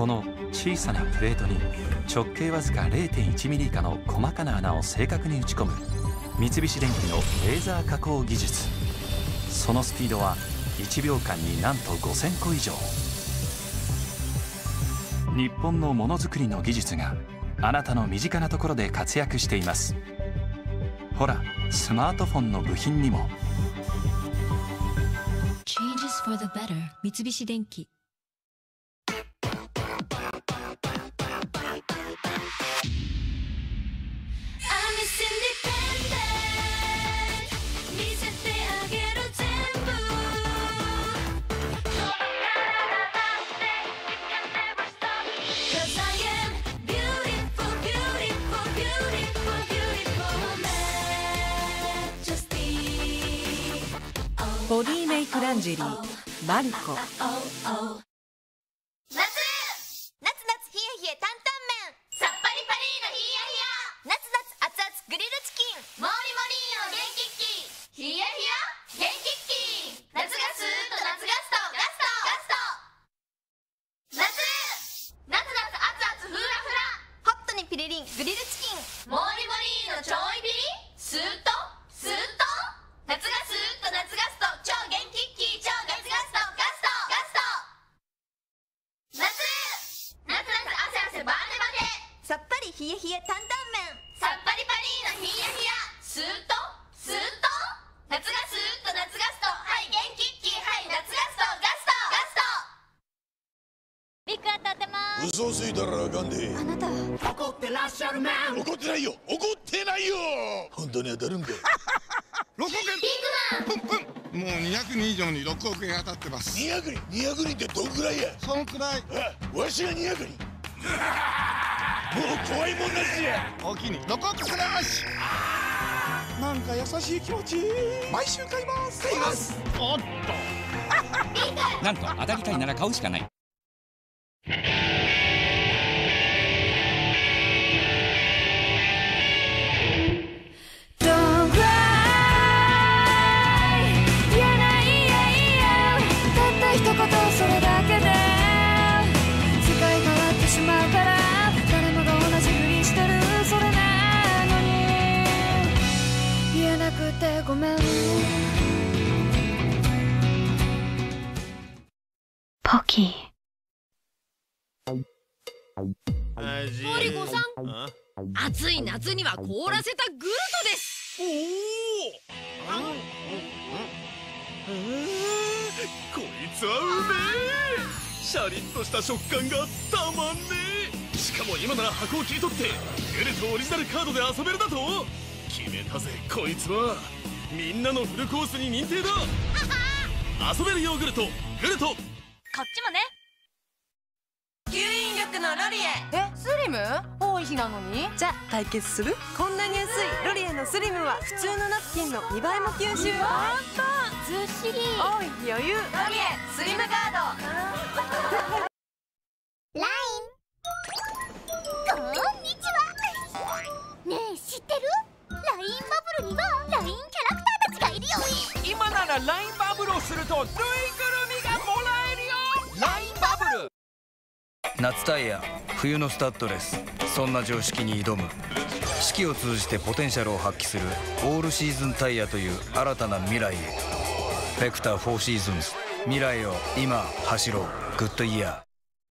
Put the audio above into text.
この小さなプレートに直径わずか 0.1mm 以下の細かな穴を正確に打ち込む三菱電機のレーザー加工技術。そのスピードは1秒間になんと5000個以上。日本のものづくりの技術があなたの身近なところで活躍しています。ほらスマートフォンの部品にも。三菱電機。ボディメイクランジェリーマルコ。夏夏夏冷え冷え担々麺。さっぱりパリーノヒヤヒヤ夏夏熱々グリルチキン。モーリモリーの元気ッキヒヤヒヤ元気ッキ夏がスーッと夏ガスト。ガスト。ガスト。夏夏夏熱々フーラフラ。ホットにピリリングリルチキン。モーリモリーのちょいビリ。スーッとっぱり冷え冷え担々麺。さっぱりパリーノヒヤヒヤスーッとスーッと。夏がスーッと夏ガスト。はい元気ッキー。はい夏ガスト。ガスト。ガスト。ビッグ当たってます。嘘ついたらあかんで。あなた。怒ってらっしゃるね怒ってないよ。怒ってないよ。本当に当たるんか6億円。プンプン。もう200人以上に6億円当たってます。200人。200人ってどんくらいや。そんくらい。あわしが200人。もう怖いもんなしやおおきに6億くらしなんか優しい気持ち。毎週買います。買います。おっと。なんと当たりたいなら買うしかないポキ。ーマリコさん暑い夏には凍らせたグルトです。おおこいつはうめえシャリッとした食感がたまんねえしかも今なら箱を切り取ってグルトオリジナルカー。ドで遊べるだと決めたぜこいつはみんなのフルコースに認定だ。遊べるヨーグルトグルト。こっちもね。吸引力のロリエ。えスリム？多い日なのに？じゃ対決する？こんなに薄い。ロリエのスリムは普通のナプキンの2倍も吸収。ずっしり。おい余裕。ロリエスリムガードなら LINE バブルをするとぬいぐるみがもらえるよ！LINE バブル。夏タイヤ冬のスタッドレス。そんな常識に挑む。四季を通じてポテンシャルを発揮する。オールシーズンタイヤという新たな未来へ「フェクター4シーズンズ」未来を今走ろう。グッドイヤー